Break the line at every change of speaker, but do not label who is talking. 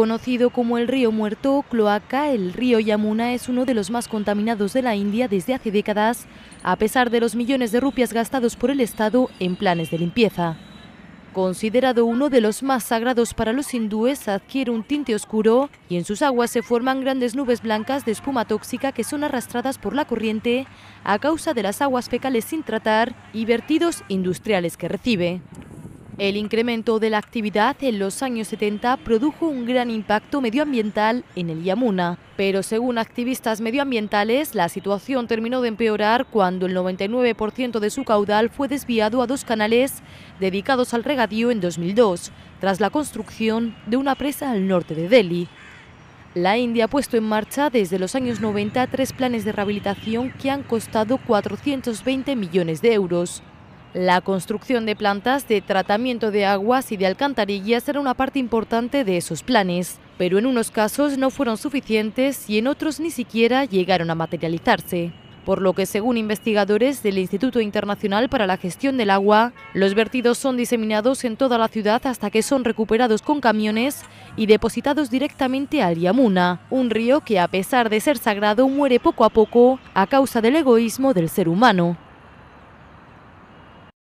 Conocido como el río muerto o cloaca, el río Yamuna es uno de los más contaminados de la India desde hace décadas, a pesar de los millones de rupias gastados por el Estado en planes de limpieza. Considerado uno de los más sagrados para los hindúes, adquiere un tinte oscuro y en sus aguas se forman grandes nubes blancas de espuma tóxica que son arrastradas por la corriente a causa de las aguas fecales sin tratar y vertidos industriales que recibe. El incremento de la actividad en los años 70 produjo un gran impacto medioambiental en el Yamuna, pero según activistas medioambientales, la situación terminó de empeorar cuando el 99% de su caudal fue desviado a dos canales dedicados al regadío en 2002, tras la construcción de una presa al norte de Delhi. La India ha puesto en marcha desde los años 90 tres planes de rehabilitación que han costado 420 millones de euros. La construcción de plantas de tratamiento de aguas y de alcantarillas era una parte importante de esos planes, pero en unos casos no fueron suficientes y en otros ni siquiera llegaron a materializarse. Por lo que, según investigadores del Instituto Internacional para la Gestión del Agua, los vertidos son diseminados en toda la ciudad hasta que son recuperados con camiones y depositados directamente al Yamuna, un río que, a pesar de ser sagrado, muere poco a poco a causa del egoísmo del ser humano.